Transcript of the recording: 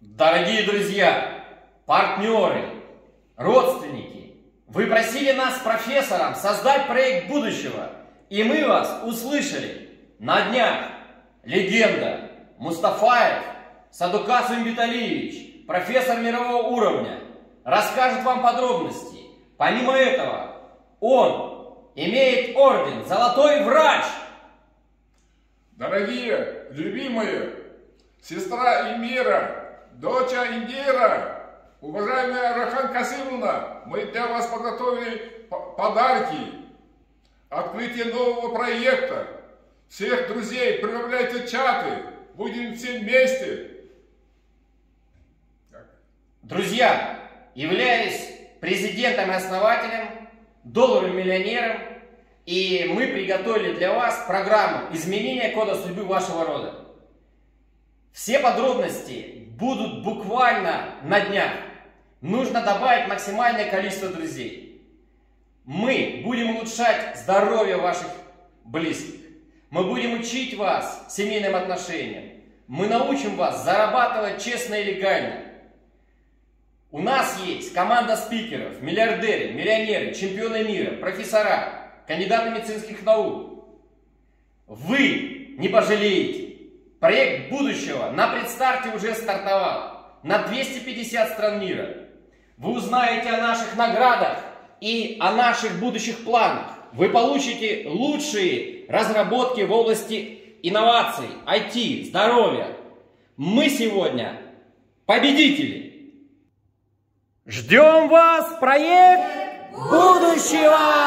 Дорогие друзья, партнеры, родственники, вы просили нас с профессором создать проект будущего, и мы вас услышали. На днях легенда Мустафаев Садукас Умбиталиевич, профессор мирового уровня, расскажет вам подробности. Помимо этого, он имеет орден «Золотой врач». Дорогие, любимые, сестра Эмира, дочь Индира, уважаемая Рахан Касимовна, мы для вас подготовили подарки, открытие нового проекта. Всех друзей прибавляйте чаты, будем все вместе. Друзья, являясь президентом и основателем, долларовым миллионером, и мы приготовили для вас программу изменения кода судьбы вашего рода. Все подробности будут буквально на днях. Нужно добавить максимальное количество друзей. Мы будем улучшать здоровье ваших близких. Мы будем учить вас семейным отношениям. Мы научим вас зарабатывать честно и легально. У нас есть команда спикеров, миллиардеры, миллионеры, чемпионы мира, профессора, кандидаты медицинских наук. Вы не пожалеете. Проект будущего на предстарте уже стартовал на 250 стран мира. Вы узнаете о наших наградах и о наших будущих планах. Вы получите лучшие разработки в области инноваций, IT, здоровья. Мы сегодня победители. Ждем вас, проект будущего!